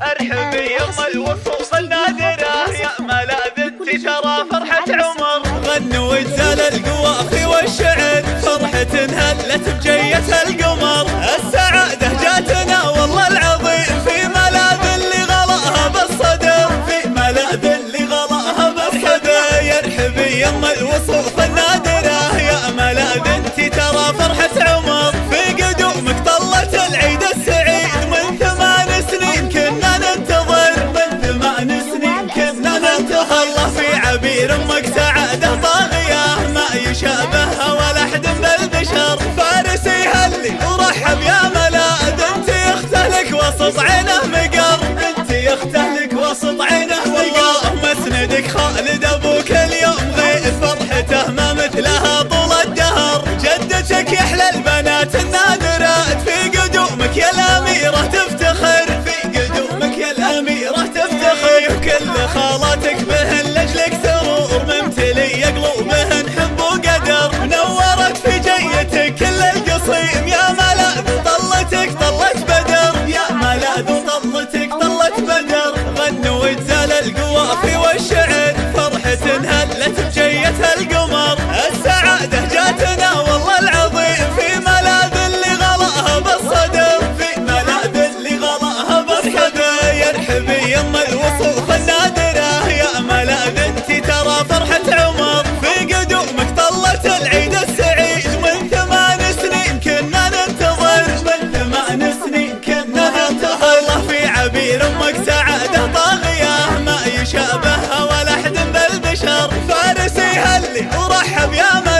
ارحبي يما الوفا وصلنا يا ملاذ التجارة فرحة عمر. غنوا وجال القوافي والشعر فرحة هلت بجية القمر. السعادة جاتنا والله العظيم في ملاذ اللي غلاها بالصدر. في ملاذ اللي غلاها بالصدر. يرحب يما الوصول وسط عينه مقر. بنتي اخته لك وسط عينه مقر. مسندك خالد أبوك اليوم غيث فرحته ما مثلها طول الدهر. جدتك يحلى البنات النادر وترحب يا من